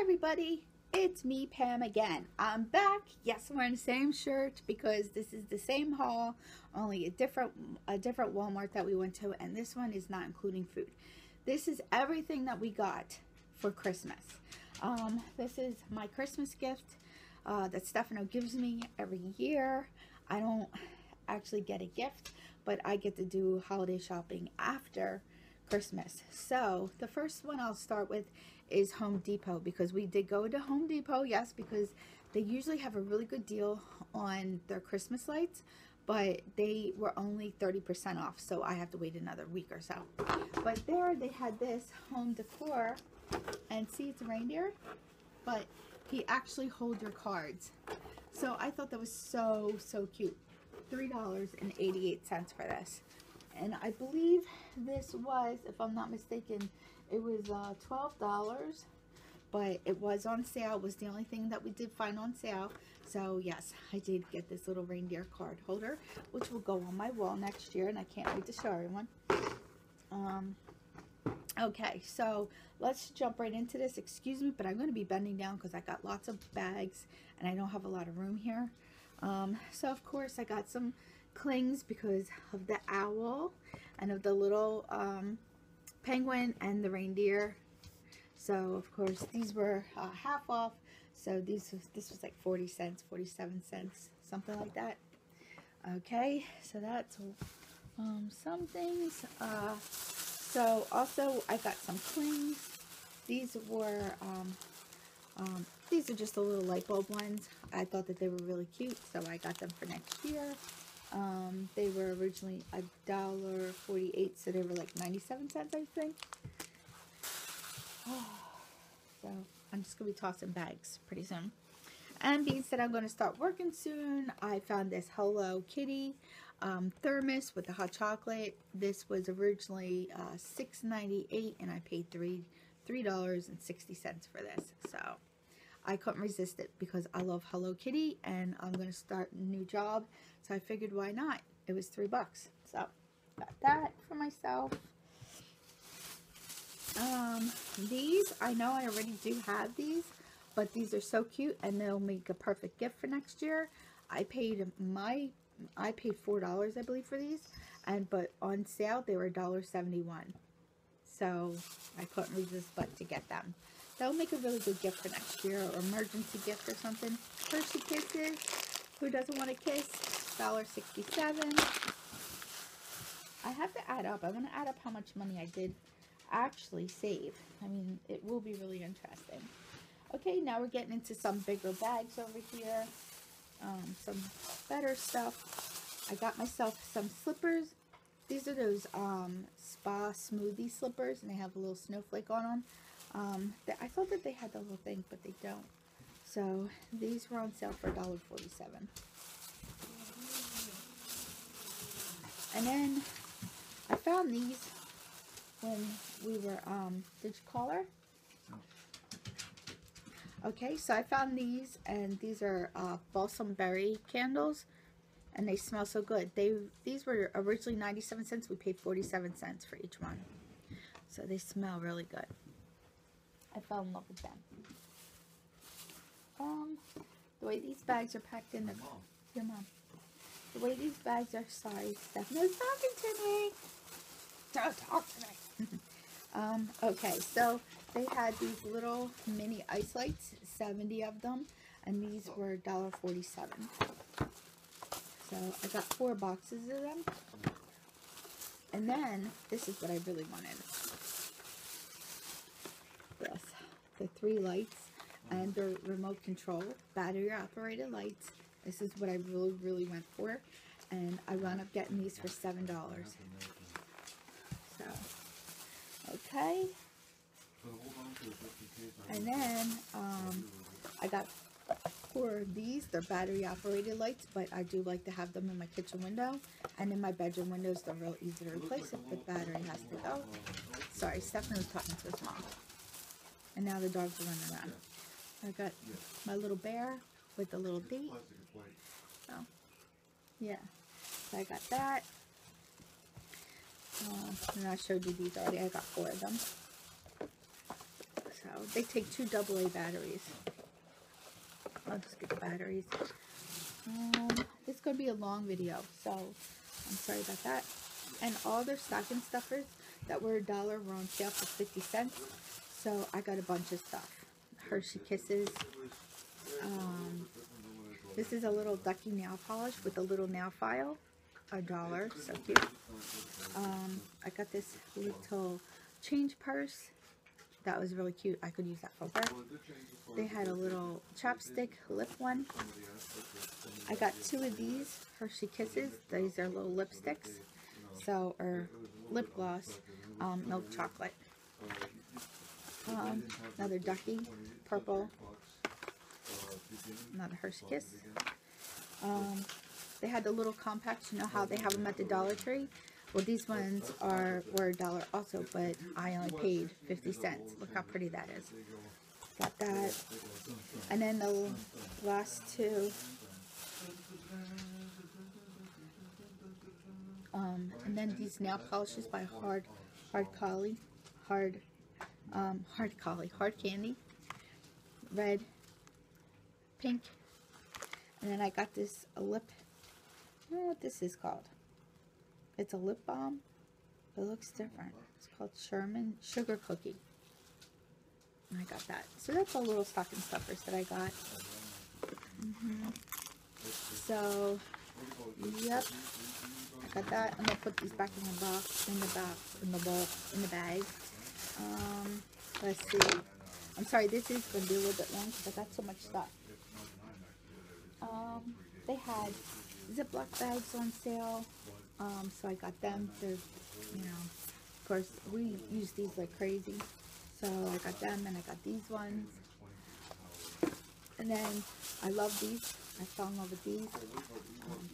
everybody, it's me Pam again. I'm back. Yes, I'm wearing the same shirt because this is the same haul, only a different a different Walmart that we went to and this one is not including food. This is everything that we got for Christmas. Um, this is my Christmas gift uh, that Stefano gives me every year. I don't actually get a gift, but I get to do holiday shopping after Christmas. So the first one I'll start with is Home Depot because we did go to Home Depot, yes, because they usually have a really good deal on their Christmas lights, but they were only 30% off, so I have to wait another week or so. But there they had this home decor, and see it's a reindeer, but he actually holds your cards. So I thought that was so, so cute. $3.88 for this and I believe this was, if I'm not mistaken, it was uh, $12, but it was on sale. It was the only thing that we did find on sale. So yes, I did get this little reindeer card holder, which will go on my wall next year, and I can't wait to show everyone. Um, okay, so let's jump right into this. Excuse me, but I'm going to be bending down because I got lots of bags, and I don't have a lot of room here. Um, so of course, I got some clings because of the owl and of the little um, penguin and the reindeer. So of course these were uh, half off. So these was, this was like 40 cents, 47 cents, something like that. Okay, so that's um, some things. Uh, so also I got some clings. These were, um, um, these are just the little light bulb ones. I thought that they were really cute, so I got them for next year. Um, they were originally a dollar forty-eight, so they were like ninety-seven cents, I think. so I'm just gonna be tossing bags pretty soon. And being said I'm gonna start working soon, I found this Hello Kitty um, thermos with the hot chocolate. This was originally uh, $6.98 and I paid three three dollars and sixty cents for this. So I couldn't resist it because I love Hello Kitty and I'm going to start a new job. So I figured why not? It was three bucks. So got that for myself. Um, these, I know I already do have these, but these are so cute and they'll make a perfect gift for next year. I paid my, I paid $4 I believe for these, and but on sale they were $1.71. So I couldn't resist but to get them. That'll make a really good gift for next year or emergency gift or something. Hershey Kisses. Who doesn't want a kiss? $1.67. I have to add up. I'm going to add up how much money I did actually save. I mean, it will be really interesting. Okay, now we're getting into some bigger bags over here. Um, some better stuff. I got myself some slippers. These are those um, spa smoothie slippers, and they have a little snowflake on them. Um, I thought that they had the little thing, but they don't. So these were on sale for $1.47. And then I found these when we were, um, did you call her? Okay, so I found these, and these are uh, balsam berry candles, and they smell so good. They These were originally 97 cents. We paid 47 cents for each one. So they smell really good. I fell in love with them. Um, the way these bags are packed in, the, your mom. The way these bags are sized, Stefano's talking to me. Don't talk to me. um, okay, so they had these little mini ice lights, 70 of them, and these were $1.47. So I got four boxes of them. And then, this is what I really wanted this. The three lights and the remote control, battery operated lights. This is what I really, really went for. And I wound up getting these for $7. So, okay. And then, um, I got four of these. They're battery operated lights, but I do like to have them in my kitchen window. And in my bedroom windows, they're real easy to replace if the battery has to go. Sorry, Stefano was talking to his mom. And now the dogs are running around. I got my little bear with the little date. So, yeah. So I got that. Uh, and I showed you these already. I got four of them. So, they take two AA batteries. I'll just get the batteries. Um, this is going to be a long video, so I'm sorry about that. And all their stocking stuffers that were a dollar were on sale for 50 cents. So I got a bunch of stuff. Hershey Kisses. Um, this is a little ducky nail polish with a little nail file. A dollar. So cute. Um, I got this little change purse. That was really cute. I could use that for work. They had a little chapstick lip one. I got two of these Hershey Kisses. These are little lipsticks. So, or lip gloss, um, milk chocolate. Um, another ducky, purple. Another Hershey Kiss. Um, they had the little compacts. You know how they have them at the Dollar Tree? Well, these ones are were a dollar also, but I only paid 50 cents. Look how pretty that is. Got that. And then the last two. Um, and then these nail polishes by Hard, Hard Collie, Hard, um, Hard Collie, Hard Candy, red, pink, and then I got this a lip. I don't know what this is called. It's a lip balm. It looks different. It's called Sherman Sugar Cookie. I got that. So that's all little stocking stuffers that I got. Mm -hmm. So, yep. I got that. I'm gonna put these back in the box, in the box, in the box, in the bag. Um, let's see. I'm sorry, this is gonna be a little bit long because I got so much stuff. Um, they had Ziploc bags on sale. Um, so I got them. They're, you know, of course, we use these like crazy. So I got them and I got these ones. And then I love these. I fell in love with these. Um,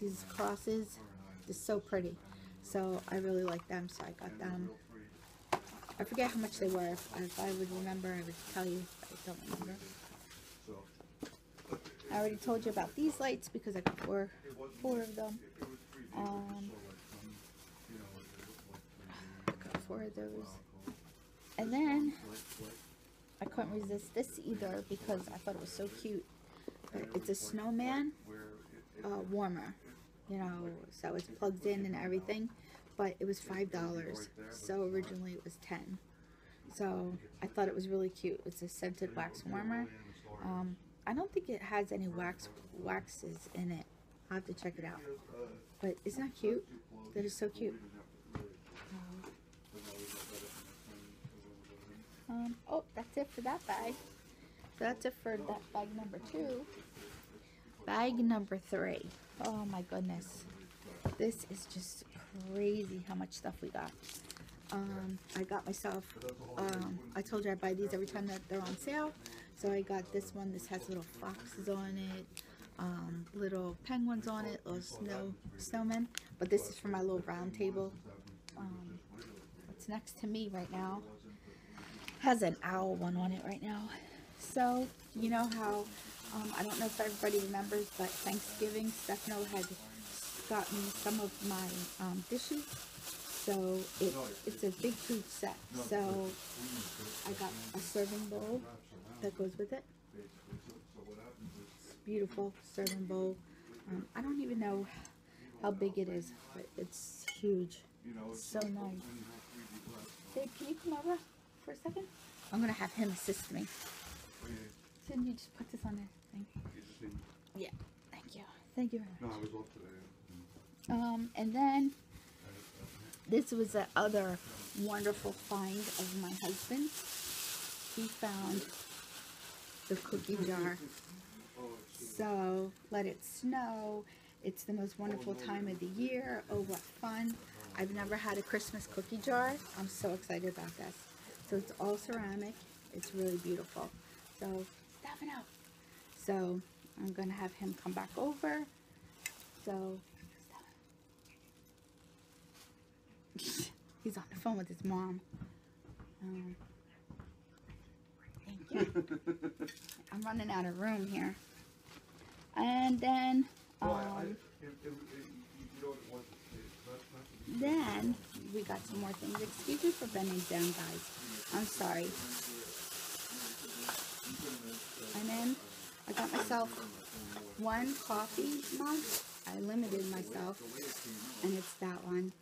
these crosses. They're so pretty. So I really like them, so I got them. I forget how much they were. If, I would remember, I would tell you. I don't remember. I already told you about these lights because I got four, four of them. Um, I got four of those. And then I couldn't resist this either because I thought it was so cute. It's a snowman uh, warmer, you know, so it's plugged in and everything. But it was five dollars. So originally it was ten. So I thought it was really cute. It's a scented wax warmer. Um, I don't think it has any wax waxes in it. I'll have to check it out. But isn't that cute? That is so cute. Um, oh, that's it for that bag. So that's it for that bag number two. Bag number three. Oh my goodness. This is just crazy how much stuff we got. Um, I got myself, um, I told you I buy these every time that they're on sale. So I got this one. This has little foxes on it, um, little penguins on it, little snow snowmen. But this is for my little round table. Um, what's next to me right now has an owl one on it right now. So, you know how, um, I don't know if everybody remembers, but Thanksgiving, Stefano had got me some of my um, dishes. So it, it's a big food set. So I got a serving bowl that goes with it. It's beautiful serving bowl. Um, I don't even know how big it is, but it's huge. It's so nice. Dave, can you come over for a second? I'm gonna have him assist me. Can you just put this on there? Thank you. Yeah, thank you. Thank you very much. Um, and then this was the other wonderful find of my husband. He found the cookie jar. So, let it snow. It's the most wonderful time of the year. Oh, what fun. I've never had a Christmas cookie jar. I'm so excited about this. So, it's all ceramic. It's really beautiful. So, Stefano. So, I'm going to have him come back over. So, he's on the phone with his mom. Um, thank you. I'm running out of room here. And then, um, then we got some more things. Excuse me for bending down, guys. I'm sorry. And then I got myself one coffee mug. I limited myself, and it's that one.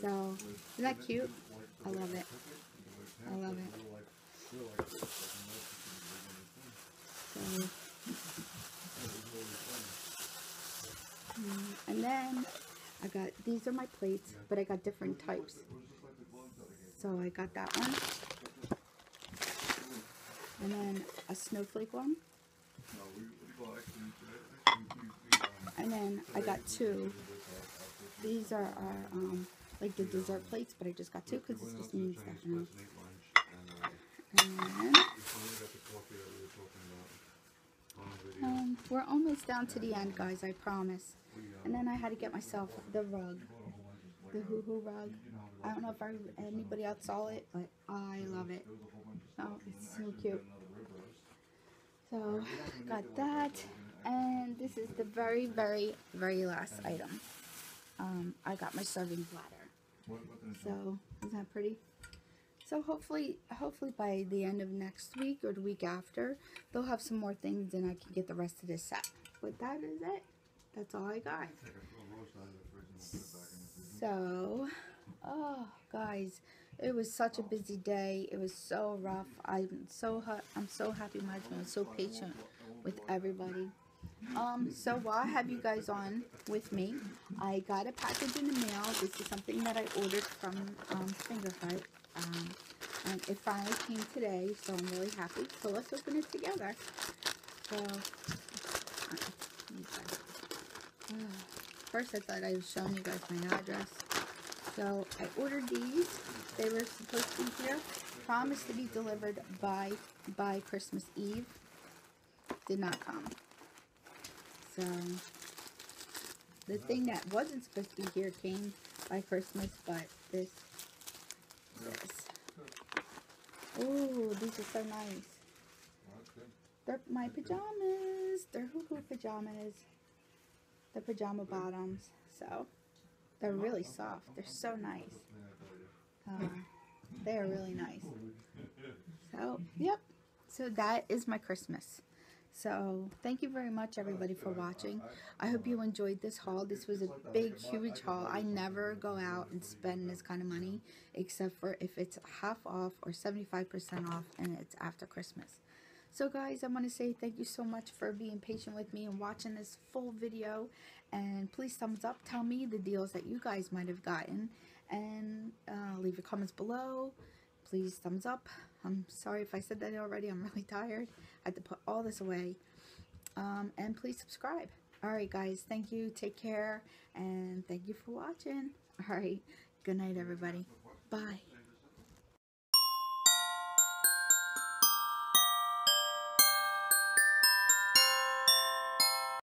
So, isn't that cute? I love it. I love it. So, mm, and then I got, these are my plates, but I got different types. So I got that one. And then a snowflake one. And then I got two. These are, are um, like the dessert plates, but I just got two because it's just me and Stefano. And um, we're almost down to the end, guys, I promise. And then I had to get myself the rug, the hoo hoo rug. I don't know if I, anybody else saw it, but I love it. Oh, it's so cute. So, got that. And this is the very, very, very last item. Um, I got my serving bladder. So, isn't that pretty? So hopefully, hopefully by the end of next week or the week after, they'll have some more things and I can get the rest of this set. But that is it. That's all I got. So, oh, guys, it was such a busy day. It was so rough. I'm so hot. I'm so happy my husband was so patient with everybody. Um, so while I have you guys on with me, I got a package in the mail. This is something that I ordered from um, Fingerhut. Um, and it finally came today, so I'm really happy. So let's open it together. So, first I thought I was showing you guys my address. So I ordered these. They were supposed to be here. Promised to be delivered by by Christmas Eve. Did not come. So the thing that wasn't supposed to be here came by Christmas, but this, this. Oh, these are so nice. They're my pajamas. They're hoo-hoo pajamas. The pajama bottoms. So, they're really soft. They're so nice. Uh, they are really nice. So, yep. So that is my Christmas. So, thank you very much, everybody, for watching. I hope you enjoyed this haul. This was a big, huge haul. I never go out and spend this kind of money, except for if it's half off or 75% off and it's after Christmas. So, guys, I want to say thank you so much for being patient with me and watching this full video. And please thumbs up. Tell me the deals that you guys might have gotten. And uh, leave your comments below. Please thumbs up. I'm sorry if I said that already. I'm really tired. I had to put all this away. Um, and please subscribe. Alright guys, thank you. Take care. And thank you for watching. Alright. Good night everybody. Bye.